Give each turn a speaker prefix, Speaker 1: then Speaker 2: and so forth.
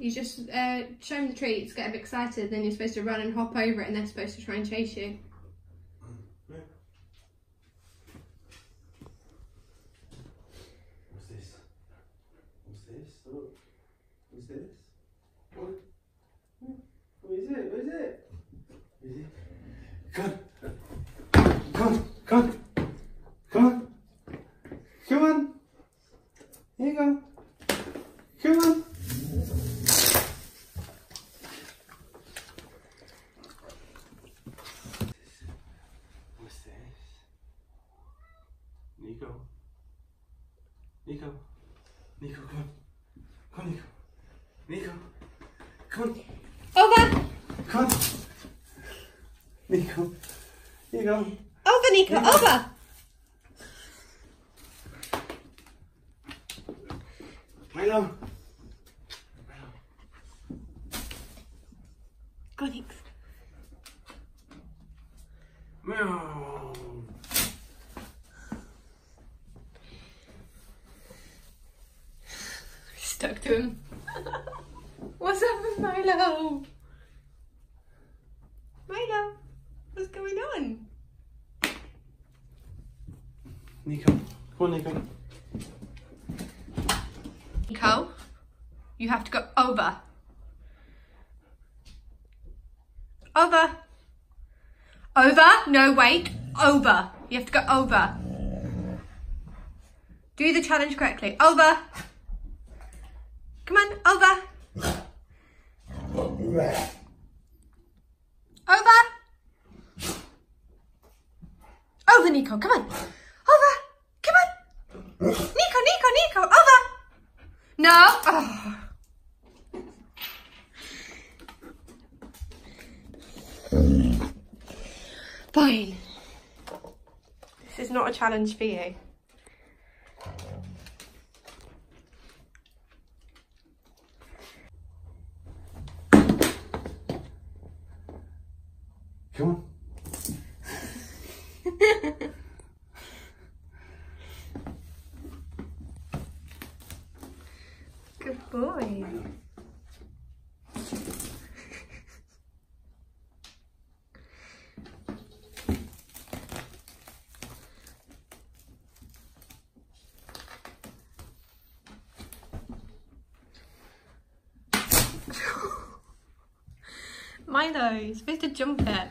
Speaker 1: You just uh, show them the treats, get them excited, then you're supposed to run and hop over it, and they're supposed to try and chase you.
Speaker 2: What's this? What's this? Oh, what's this? What? What is it? What is it? Come. Come on. Come on. Come on. Here you go. Come on. What's this? Nico. Nico. Nico, come on. Come on, Nico. Nico. Come on.
Speaker 1: Over!
Speaker 2: Come on. Nico. Here.
Speaker 1: Over, Nico, over!
Speaker 2: Milo.
Speaker 1: Go Nick.
Speaker 2: Meow.
Speaker 1: Stuck to him. What's up with Milo? Milo, what's going on?
Speaker 2: Nico. Come on, Nico.
Speaker 1: Nico, you have to go over. Over. Over. No, wait. Over. You have to go over. Do the challenge correctly. Over. Over. Over. Over, Nico. Come on. Over. Come on. Nico, Nico, Nico. Over. No. Oh. Fine. This is not a challenge for you.
Speaker 2: Come on.
Speaker 1: Good boy. Milo, you're supposed to jump it.